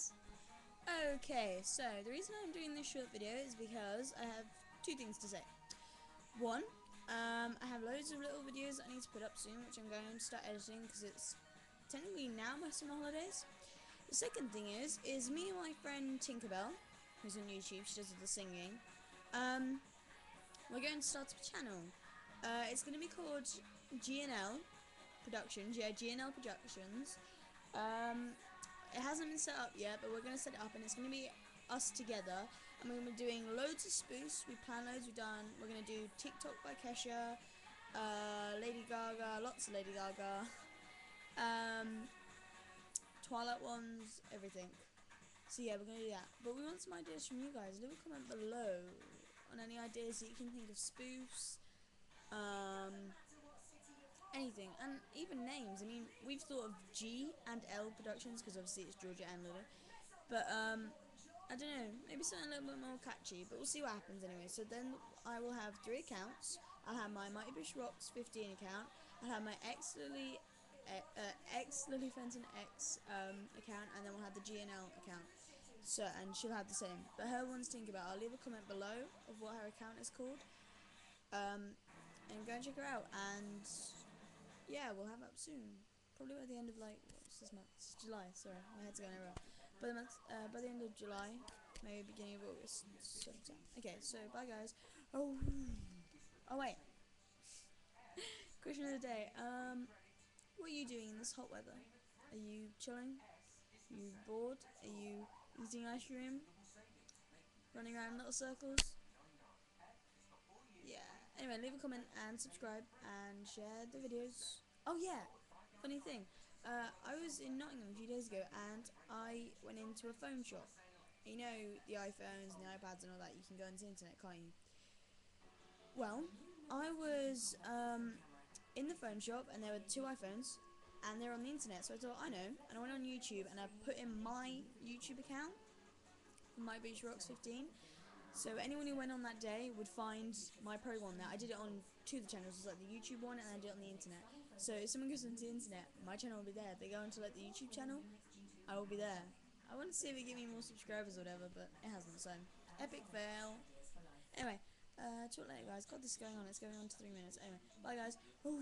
guys. Okay, so the reason I'm doing this short video is because I have two things to say. One, um, I have loads of little videos I need to put up soon, which I'm going to start editing because it's technically now my summer holidays. The second thing is, is me and my friend Tinkerbell, who's on YouTube, she does the singing. Um, we're going to start a channel. Uh, it's going to be called GNL Productions. Yeah, GNL Productions. Um, it hasn't been set up yet, but we're going to set it up, and it's going to be us together. And we're going to be doing loads of spoofs. We plan loads. We've done. We're going to do TikTok by Kesha, uh, Lady Gaga, lots of Lady Gaga, um, Twilight ones, everything. So yeah, we're going to do that. But we want some ideas from you guys. Leave a comment below on any ideas that you can think of spoofs. Um, thought of G and L Productions because obviously it's Georgia and Lulu. But um, I don't know, maybe something a little bit more catchy. But we'll see what happens anyway. So then I will have three accounts. I'll have my Mighty Boosh Rocks 15 account. I'll have my ex Lily, uh, ex Lily Fenton X um, account, and then we'll have the GNL account. So and she'll have the same. But her one's think about. I'll leave a comment below of what her account is called. Um, and go and check her out. And yeah, we'll have up soon. Probably by the end of like what's this month? It's July. Sorry, my head's going everywhere. By the month, uh, by the end of July, maybe beginning of August. Okay, so bye guys. Oh, oh wait. Question of the day. Um, what are you doing in this hot weather? Are you chilling? Are you bored? Are you eating ice cream? Running around in little circles? Yeah. Anyway, leave a comment and subscribe and share the videos. Oh yeah, funny thing. Uh, I was in Nottingham a few days ago and I went into a phone shop. You know the iPhones and the iPads and all that. You can go into the internet, can't you? Well, I was um, in the phone shop and there were two iPhones and they're on the internet. So I thought I know, and I went on YouTube and I put in my YouTube account, Mighty Boosh Rocks 15 so anyone who went on that day would find my pro one there. I did it on two of the channels, it was like the YouTube one and I did it on the internet. So if someone goes onto the internet, my channel will be there. If they go into like the YouTube channel, I will be there. I want to see if it give me more subscribers or whatever, but it hasn't, so epic fail. Anyway, uh, talk later guys. got this going on. It's going on to three minutes. Anyway, bye guys. Ooh.